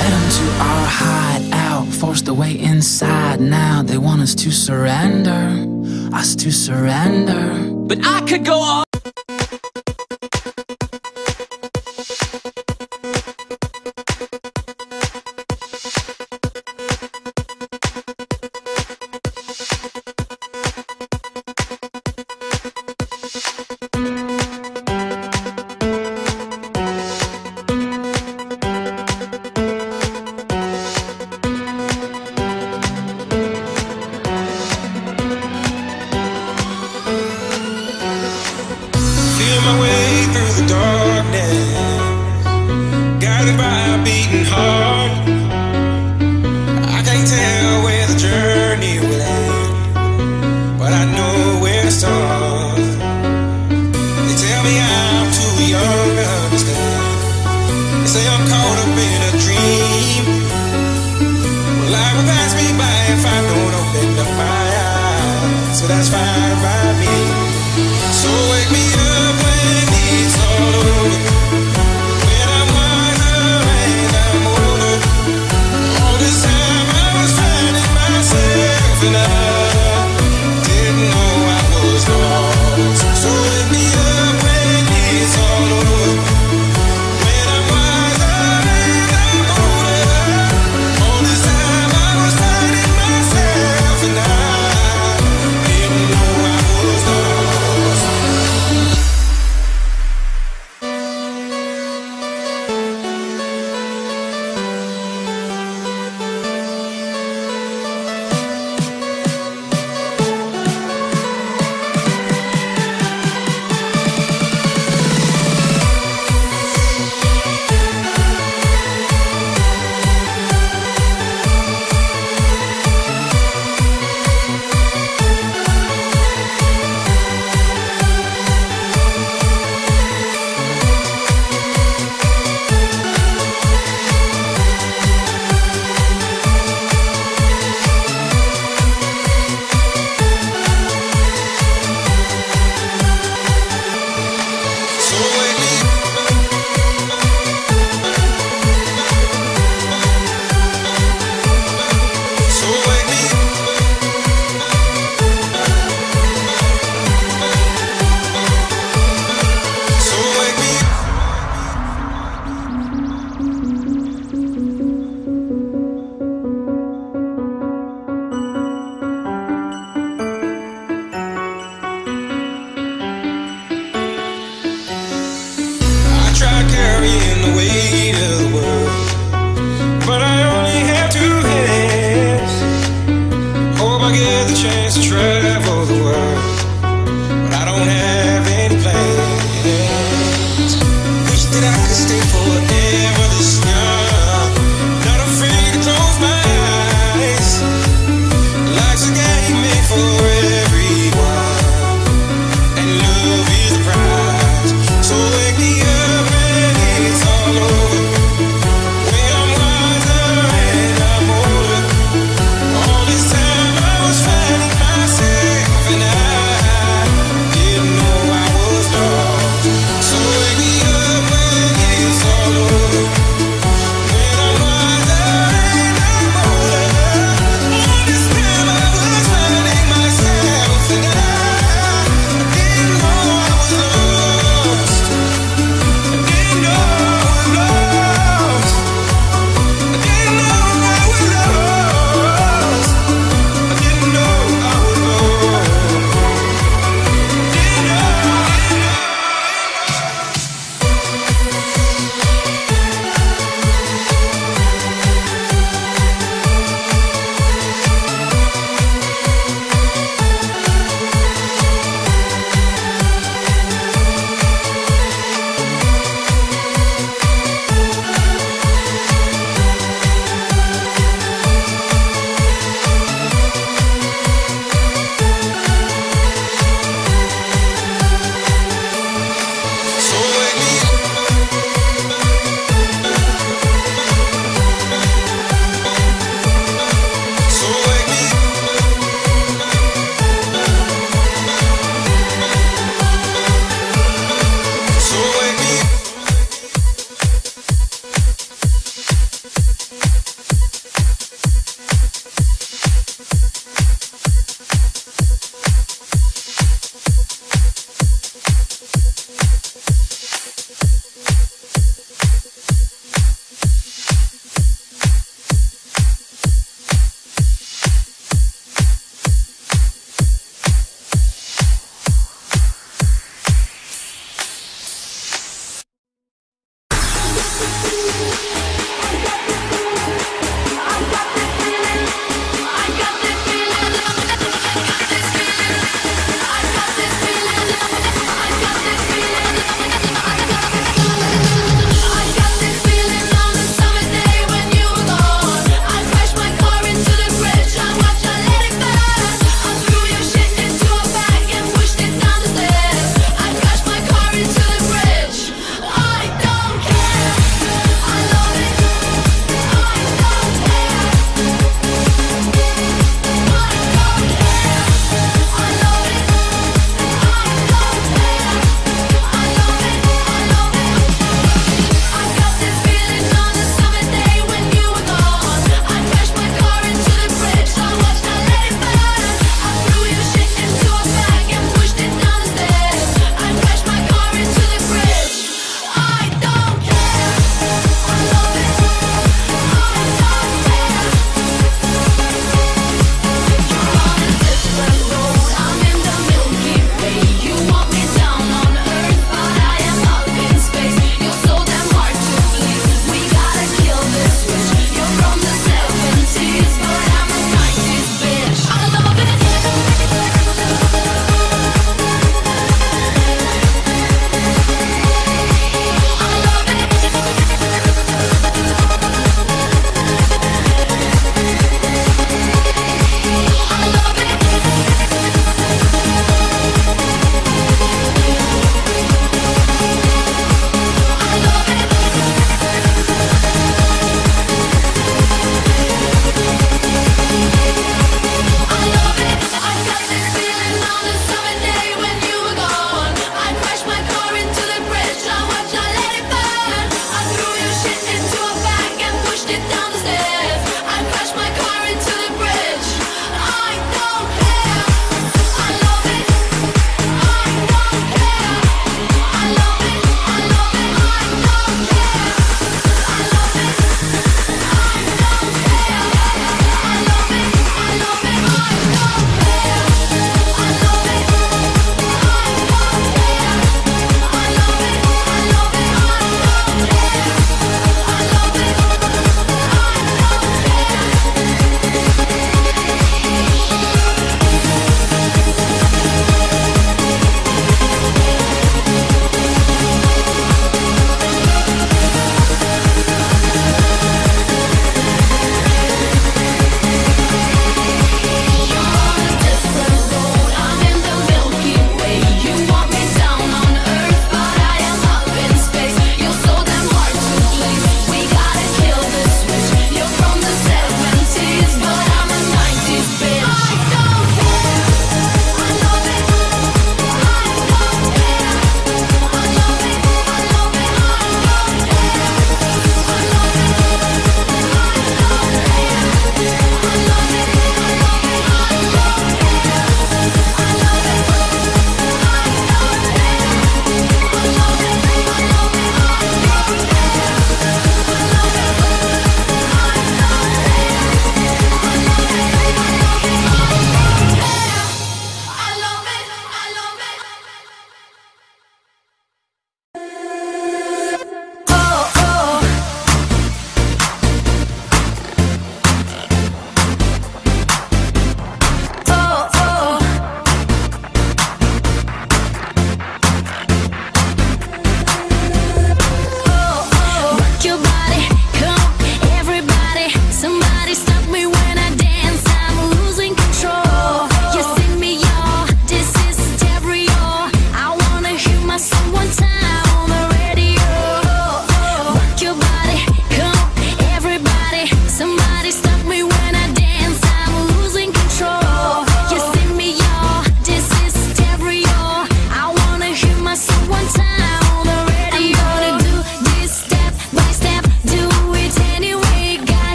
our hideout, forced away inside now. They want us to surrender, us to surrender. But I could go on. that's fine by me. So wake me up when it's all over.